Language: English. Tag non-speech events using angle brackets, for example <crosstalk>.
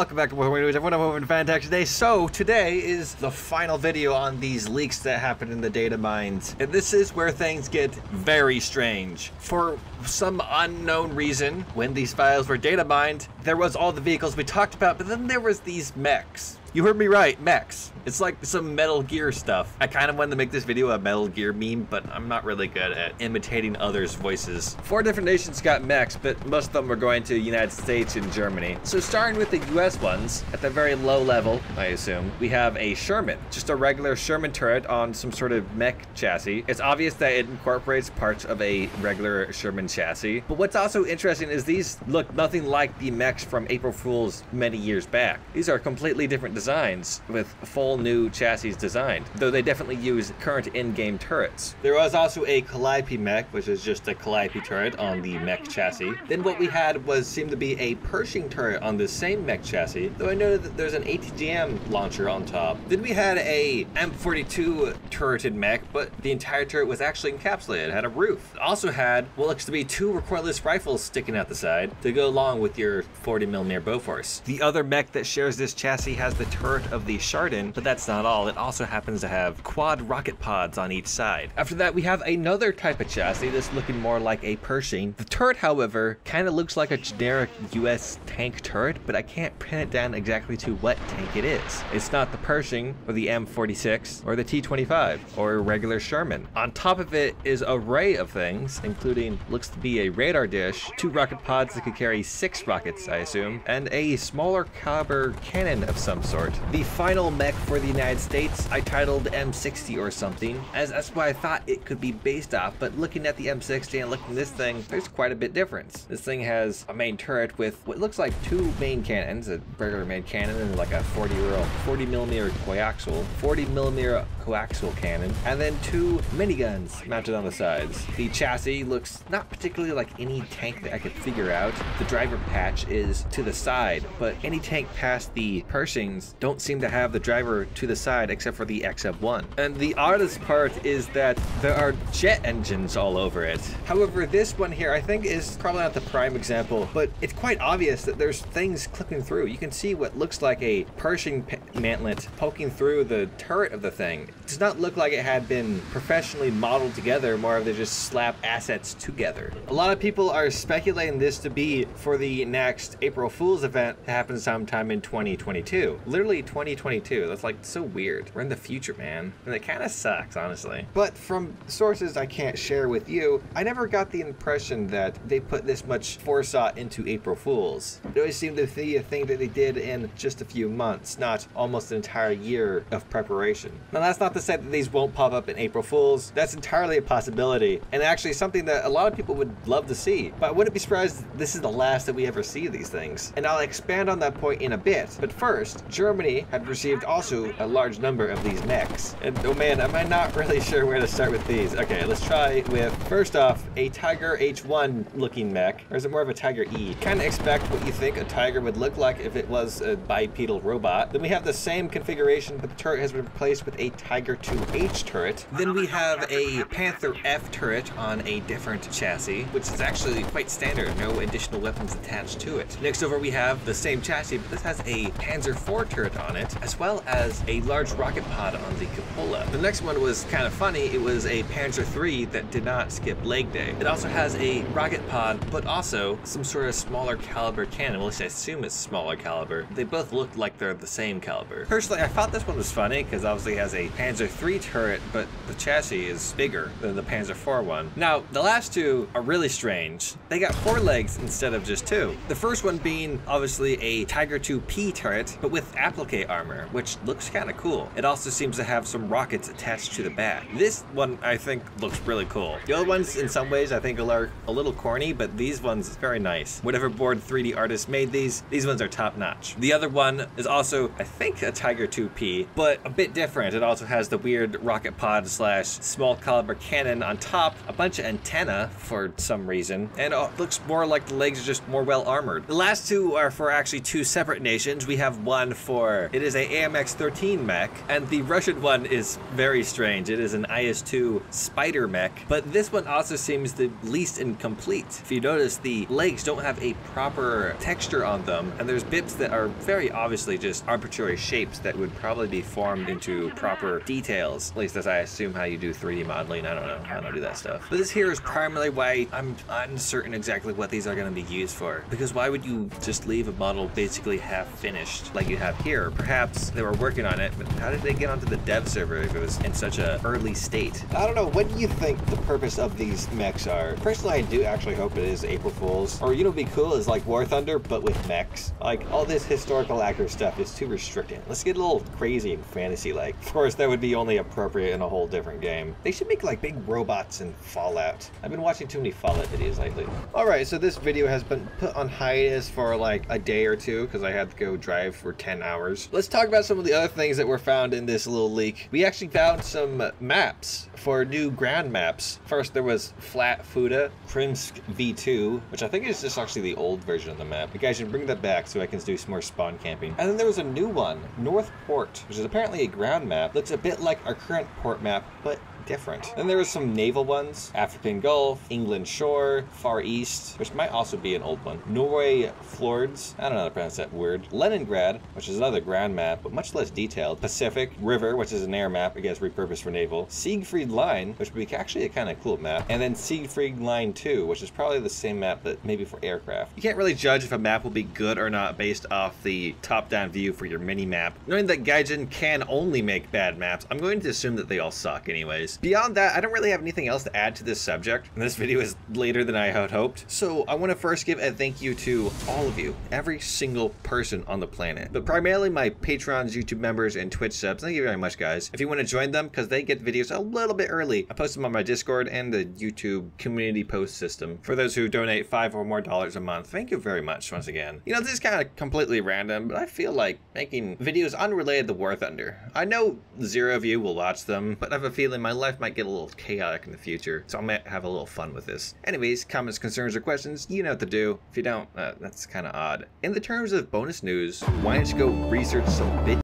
Welcome back to War News. Everyone, I'm over Fantax today. So today is the final video on these leaks that happened in the data mines, and this is where things get very strange. For some unknown reason, when these files were data mined, there was all the vehicles we talked about, but then there was these mechs. You heard me right, mechs. It's like some Metal Gear stuff. I kind of wanted to make this video a Metal Gear meme, but I'm not really good at imitating others' voices. Four different nations got mechs, but most of them were going to the United States and Germany. So starting with the US ones, at the very low level, I assume, we have a Sherman. Just a regular Sherman turret on some sort of mech chassis. It's obvious that it incorporates parts of a regular Sherman chassis. But what's also interesting is these look nothing like the mechs from April Fool's many years back. These are completely different designs with full new chassis designed, though they definitely use current in-game turrets. There was also a Calliope mech, which is just a Calliope turret on the mech chassis. Then what we had was seemed to be a Pershing turret on the same mech chassis, though I noted that there's an ATGM launcher on top. Then we had a M42 turreted mech, but the entire turret was actually encapsulated, it had a roof. It also had what looks to be two recoilless rifles sticking out the side to go along with your 40mm Bofors. The other mech that shares this chassis has the turret of the Sheridan, but that's not all. It also happens to have quad rocket pods on each side. After that, we have another type of chassis that's looking more like a Pershing. The turret, however, kind of looks like a generic US tank turret, but I can't pin it down exactly to what tank it is. It's not the Pershing or the M46 or the T25 or a regular Sherman. On top of it is a array of things, including looks to be a radar dish, two rocket pods that could carry six rockets, I assume, and a smaller caliber cannon of some sort. The final mech for the United States I titled M60 or something, as that's what I thought it could be based off, but looking at the M60 and looking at this thing, there's quite a bit difference. This thing has a main turret with what looks like two main cannons, a regular main cannon and like a 40 year 40 millimeter coaxial, 40 millimeter coaxial cannon, and then two miniguns mounted on the sides. The chassis looks not particularly like any tank that I could figure out. The driver patch is to the side, but any tank past the Pershings don't seem to have the driver to the side except for the XF1. And the oddest part is that there are jet engines all over it. However, this one here I think is probably not the prime example, but it's quite obvious that there's things clipping through. You can see what looks like a Pershing mantlet poking through the turret of the thing. It does not look like it had been professionally modeled together, more of they just slap assets together. A lot of people are speculating this to be for the next April Fool's event to happen sometime in 2022. Literally 2022. That's like so weird. We're in the future, man. And it kind of sucks, honestly. But from sources I can't share with you, I never got the impression that they put this much foresight into April Fool's. It always seemed to be a thing that they did in just a few months, not almost an entire year of preparation. Now, that's not to say that these won't pop up in April Fool's. That's entirely a possibility, and actually something that a lot of people would love to see. But I wouldn't be surprised this is the last that we ever see these things. And I'll expand on that point in a bit. But first, Germany had received also a large number of these mechs. And oh man, am I not really <laughs> sure where to start with these? Okay, let's try with, first off, a Tiger H1 looking mech, or is it more of a Tiger E? Kind of expect what you think a Tiger would look like if it was a bipedal robot. Then we have the same configuration, but the turret has been replaced with a Tiger 2H turret. Then we have a Panther F turret on a different chassis, which is actually quite standard, no additional weapons attached to it. Next over we have the same chassis, but this has a Panzer IV turret on it, as well as a large rocket pod on the cupola. The next one was kind of funny, it was a Panzer III that did not skip leg day. It also has a rocket pod, but also some sort of smaller caliber cannon, well, at least I assume it's smaller caliber. They both look like they're the same caliber. Personally, I thought this one was funny, because obviously it has a Panzer III turret, but the chassis is bigger than the Panzer IV one. Now, the last two are really strange. They got four legs instead of just two. The first one being obviously a Tiger 2P turret, but with applique armor, which looks kind of cool. It also seems to have some rockets attached to the back. This one, I think, looks really cool. The other ones, in some ways, I think are a little corny, but these ones is very nice. Whatever board 3D artist made these, these ones are top notch. The other one is also, I think, a Tiger 2P, but a bit different. It also has the weird rocket pod slash small caliber cannon on top, a bunch of antenna for some reason, and it looks more like the legs are just more well armored. The last two are for actually two separate nations. We have one for, it is a AMX-13 mech, and the Russian one is very strange. It is an IS-2 spider mech, but this one also seems the least incomplete. If you notice, the legs don't have a proper texture on them, and there's bits that are very obviously just arbitrary shapes that would probably be formed into proper details. At least as I assume how you do 3D modeling. I don't know. I don't do that stuff. But this here is primarily why I'm uncertain exactly what these are going to be used for. Because why would you just leave a model basically half finished like you have here? Perhaps they were working on it, but how did they get onto the dev server if it was in such an early state? I don't know. What do you think the purpose of these mechs are? Personally, I do actually hope it is April Fool's. Or you know, be cool is like War Thunder, but with mechs. Like all this historical actor stuff is too Let's get a little crazy and fantasy-like. Of <laughs> course, that would be only appropriate in a whole different game. They should make like big robots in Fallout. I've been watching too many Fallout videos lately. All right, so this video has been put on hiatus for like a day or two because I had to go drive for 10 hours. Let's talk about some of the other things that were found in this little leak. We actually found some maps for new ground maps. First, there was Flat Fulda, Krymsk V2, which I think is just actually the old version of the map. You guys should bring that back so I can do some more spawn camping. And then there was a new one, North Port, which is apparently a ground map. Looks a bit like our current port map, but different. Then there was some naval ones, African Gulf, England Shore, Far East, which might also be an old one, Norway Fjords, I don't know how to pronounce that word, Leningrad, which is another ground map, but much less detailed, Pacific, River, which is an air map, I guess repurposed for naval, Siegfried Line, which would be actually a kind of cool map, and then Siegfried Line 2, which is probably the same map, but maybe for aircraft. You can't really judge if a map will be good or not based off the top-down view for your mini-map. Knowing that Gaijin can only make bad maps, I'm going to assume that they all suck anyways. Beyond that, I don't really have anything else to add to this subject. And this video is later than I had hoped. So I want to first give a thank you to all of you, every single person on the planet, but primarily my patrons, YouTube members, and Twitch subs. Thank you very much, guys. If you want to join them, because they get videos a little bit early, I post them on my Discord and the YouTube community post system. For those who donate five or more dollars a month, thank you very much once again. You know, this is kind of completely random, but I feel like making videos unrelated to War Thunder. I know zero of you will watch them, but I have a feeling my life might get a little chaotic in the future, so I might have a little fun with this. Anyways, comments, concerns, or questions, you know what to do. If you don't, uh, that's kind of odd. In the terms of bonus news, why don't you go research some bit